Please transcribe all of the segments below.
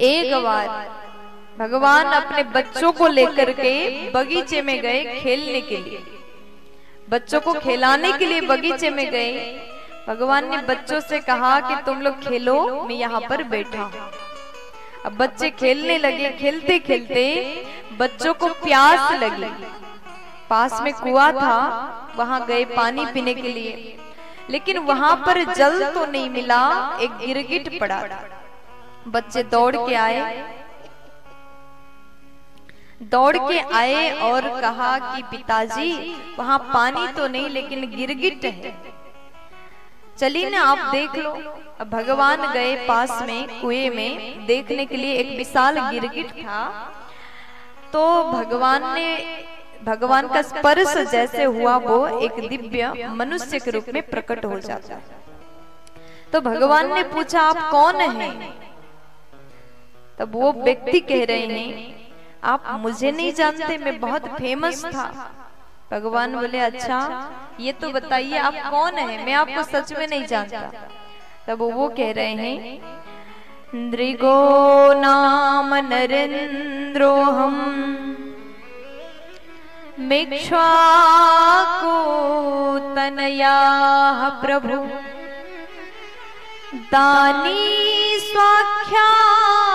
एक बार भगवान अपने बच्चों को लेकर के बगीचे में गए खेलने के लिए। बच्चों को खिलाने के लिए बगीचे में गए। भगवान ने बच्चों से कहा कि तुम लोग खेलो, मैं यहाँ पर बैठा अब बच्चे खेलने लगे। खेलते खेलते बच्चों को प्यास लगी। पास में कुआ था, वहाँ गए पानी पीने के लिए। लेकिन वहाँ पर जल तो नहीं मिला, एक गिरगिट पड़ा बच्चे दौड़ के आए। दौड़ के आए और कहा कि, पिताजी, वहाँ पानी तो नहीं, लेकिन गिरगिट है। चलिए ना, आप देख लो। भगवान गए पास में, कुएँ में, देखने के लिए एक विशाल गिरगिट था। तो भगवान ने, भगवान का स्पर्श जैसे हुआ, वो एक दिव्य मनुष्य के रूप में प्रकट हो जाता। है तो भगवान ने पूछा, आप कौन हैं? तब वो व्यक्ति कह रहे हैं आप मुझे नहीं जानते मैं बहुत फ़ेमस था। भगवान बोले अच्छा ये तो बताइए आप कौन है? मैं आपको सच में नहीं जानता। तब वो कह रहे हैं नृगो नाम नरेंद्रो हम मिक्ष्वाको तनया प्रभु दानी स्वाख्यायमानेषु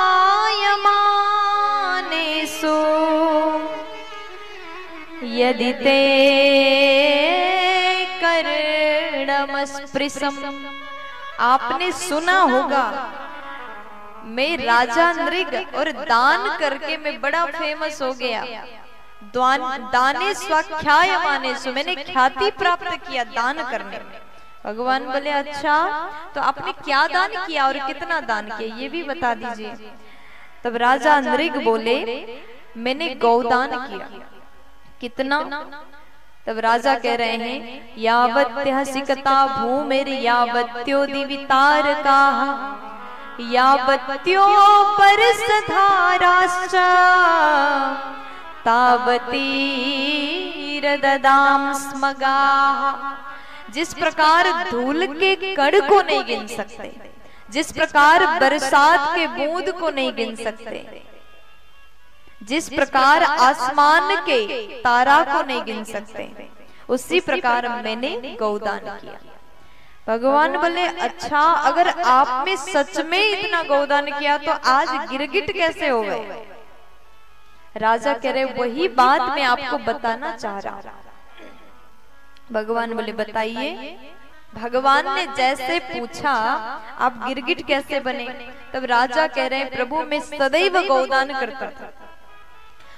यदि ते कर्णमस्पृशम। आपने सुना होगा, मैं राजा नृग और दान करके मैं बड़ा फ़ेमस हो गया। दाने स्वाख्याय माने सो मैंने ख्याति प्राप्त किया दान करने। में भगवान बोले अच्छा तो आपने क्या दान किया और कितना दान किया? ये भी बता दीजिए। तब राजा नृग बोले, मैंने गौदान किया। कितना? तब राजा कह रहे हैं यावत्य सिकता भूमिर यावत्यो दिवितार का यावत्यो परस धाराश्च तावतीरददाम स्मगा। जिस प्रकार धूल के कण को नहीं गिन सकते जिस प्रकार बरसात के बूंद को नहीं गिन सकते। जिस प्रकार आसमान के तारा को नहीं गिन सकते उसी प्रकार मैंने गौदान किया। भगवान बोले अच्छा अगर आप में सच में इतना गौदान किया तो आज गिरगिट कैसे हो गए राजा कह रहे वही बात मैं आपको बताना चाह रहा भगवान बोले बताइए भगवान ने जैसे पूछा आप गिरगिट कैसे बने? तब राजा कह रहे हैं प्रभु मैं सदैव गौदान करता था।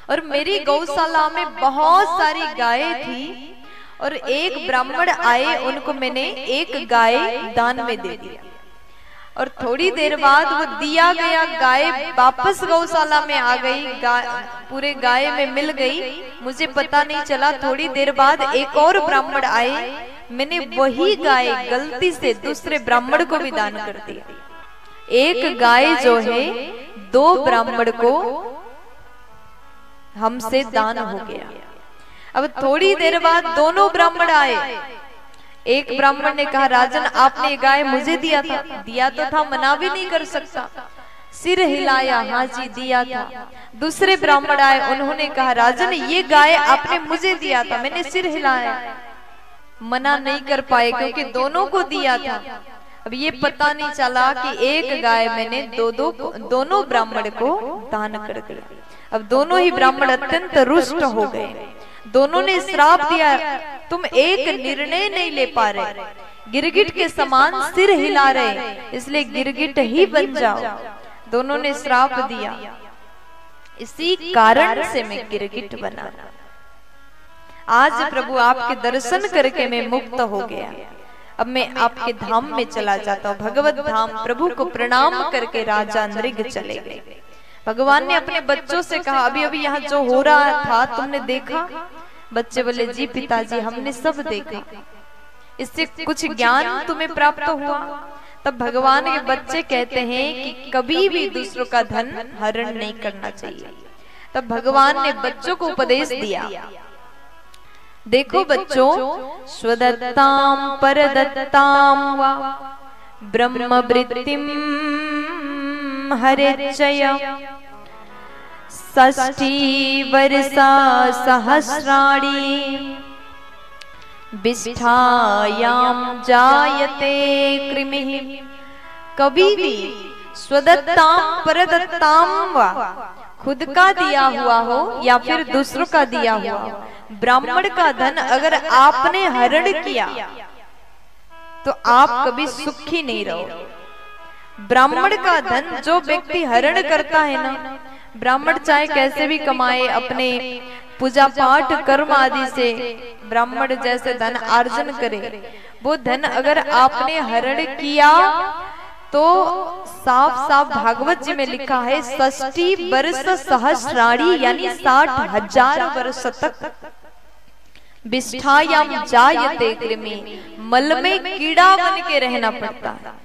और मेरी गौशाला में बहुत सारी गायें थी और एक ब्राह्मण आए उनको मैंने एक गाय दान में दे दिया। और थोड़ी देर बाद वो दिया गया गाय वापस गौशाला में आ गई पूरे गाय में मिल गई। मुझे पता नहीं चला थोड़ी देर बाद एक और ब्राह्मण आए मैंने वही गाय गलती से दूसरे ब्राह्मण को भी दान कर दिया। एक गाय जो है दो ब्राह्मण को हमसे दान हो गया। अब थोड़ी देर बाद दोनों ब्राह्मण आए। एक ब्राह्मण ने कहा राजन आपने गाय मुझे दिया था। दिया तो था मना भी नहीं कर सकता। सिर हिलाया हाँ जी दिया था। दूसरे ब्राह्मण आए उन्होंने कहा राजन ये गाय आपने मुझे दिया था। मैंने सिर हिलाया मना नहीं कर पाए क्योंकि दोनों को दिया था। अब ये पता नहीं चला कि एक गाय मैंने दो दो दोनों ब्राह्मण को दान कर दिया। अब दोनों ही ब्राह्मण अत्यंत रुष्ट हो गए। दोनों ने श्राप दिया, तुम एक निर्णय नहीं ले पा रहे। गिरगिट के समान सिर हिला रहे, इसलिए गिरगिट ही बन जाओ। दोनों ने श्राप दिया। इसी कारण से मैं गिरगिट बना। आज प्रभु आपके दर्शन करके मैं मुक्त हो गया। अब मैं आपके धाम में चला जाता हूँ। भगवत धाम प्रभु को प्रणाम करके राजा नृग चले गए। भगवान ने अपने बच्चों से कहा अभी अभी यहाँ जो हो रहा था तुमने देखा। बच्चे बोले जी पिताजी हमने सब देखा। इससे कुछ ज्ञान तुम्हें प्राप्त हुआ। तब भगवान के बच्चे कहते हैं कि कभी भी दूसरों का धन हरण नहीं करना चाहिए। तब भगवान ने बच्चों को उपदेश दिया। देखो बच्चों स्वदत्ताम परदत्ताम वा। ब्रह्म वृत्तिम हरे चय षष्ठी वर्षा सहस्राणी। विष्ठायाम जायते कृमि। कभी भी स्वदत्ताम परदत्ताम वा। खुद का दिया हुआ हो या फिर दूसरों का दिया हुआ ब्राह्मण का धन अगर आपने हरण किया तो आप कभी सुखी नहीं रहो ब्राह्मण का धन जो व्यक्ति हरण करता है ना, ब्राह्मण चाहे कैसे भी कमाए, अपने पूजा पाठ, कर्म आदि से ब्राह्मण जैसे धन अर्जन करे, वो धन अगर आपने हरण किया तो साफ़ साफ़ भागवत जी में लिखा है षष्टी वर्ष सहस्राणी यानी साठ हज़ार वर्ष तक। विष्ठायाम जायते कृमि मल में कीड़ा बन के रहना पड़ता। है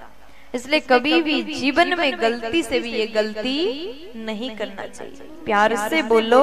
इसलिए कभी भी जीवन में गलती से भी ये गलती नहीं करना चाहिए। प्यार से बोलो